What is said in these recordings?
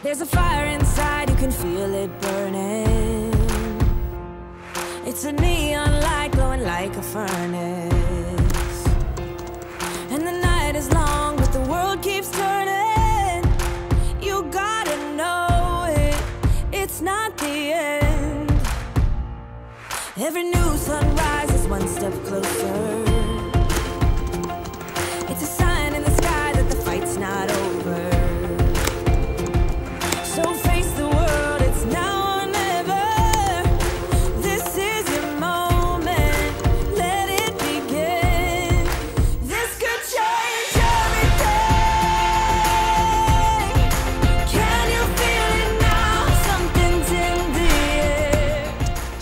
There's a fire inside, you can feel it burning. It's a neon light glowing like a furnace. And the night is long, but the world keeps turning. You gotta know it, it's not the end. Every new sunrise is one step closer. It's a sign in the sky that the fight's not over.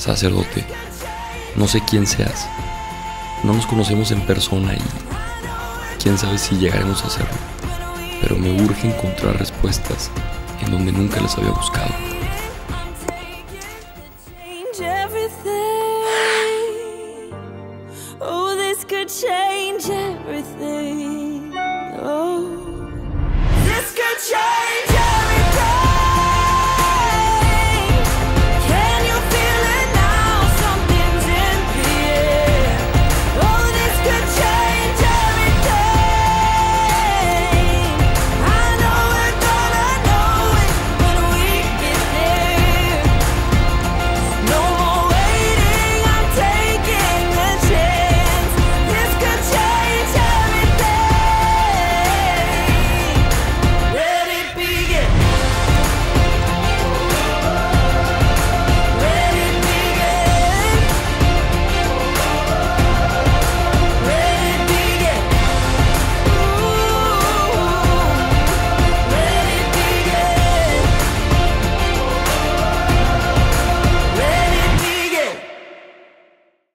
Sacerdote, no sé quién seas. No nos conocemos en persona y quién sabe si llegaremos a hacerlo. Pero me urge encontrar respuestas en donde nunca las había buscado. Oh, could change everything.